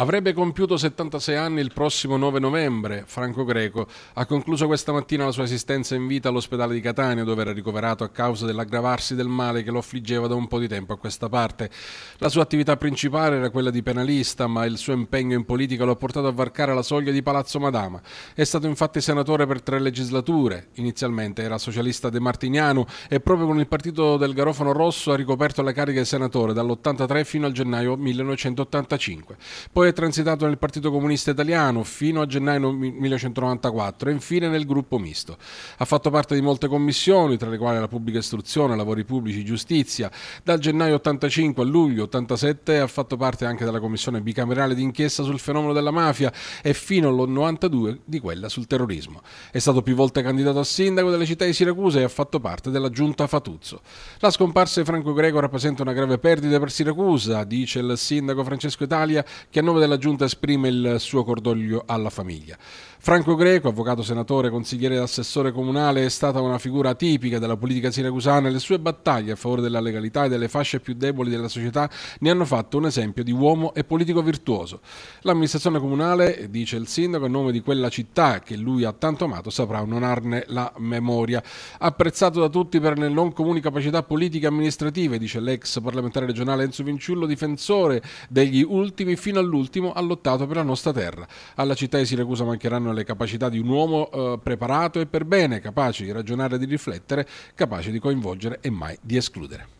Avrebbe compiuto 76 anni il prossimo 9 novembre. Franco Greco ha concluso questa mattina la sua esistenza in vita all'ospedale di Catania, dove era ricoverato a causa dell'aggravarsi del male che lo affliggeva da un po' di tempo a questa parte. La sua attività principale era quella di penalista, ma il suo impegno in politica lo ha portato a varcare la soglia di Palazzo Madama. È stato infatti senatore per tre legislature. Inizialmente era socialista de Martignano e proprio con il partito del Garofano Rosso ha ricoperto la carica di senatore dall'83 fino al gennaio 1985. Poi è transitato nel Partito Comunista Italiano fino a gennaio 1994 e infine nel gruppo misto. Ha fatto parte di molte commissioni, tra le quali la pubblica istruzione, lavori pubblici, giustizia. Dal gennaio 85 a luglio 87 ha fatto parte anche della commissione bicamerale d'inchiesta sul fenomeno della mafia e fino al 92 di quella sul terrorismo. È stato più volte candidato a sindaco delle città di Siracusa e ha fatto parte della giunta Fatuzzo. La scomparsa di Franco Greco rappresenta una grave perdita per Siracusa, dice il sindaco Francesco Italia, che a nome della Giunta esprime il suo cordoglio alla famiglia. Franco Greco, avvocato senatore, consigliere e assessore comunale, è stata una figura tipica della politica siracusana e le sue battaglie a favore della legalità e delle fasce più deboli della società ne hanno fatto un esempio di uomo e politico virtuoso. L'amministrazione comunale, dice il sindaco, a nome di quella città che lui ha tanto amato, saprà onorarne la memoria. Apprezzato da tutti per le non comuni capacità politiche e amministrative, dice l'ex parlamentare regionale Enzo Vinciullo, difensore degli ultimi fino all'ultimo ha lottato per la nostra terra. Alla città di Siracusa mancheranno le capacità di un uomo eh, preparato e per bene, capace di ragionare e di riflettere, capace di coinvolgere e mai di escludere.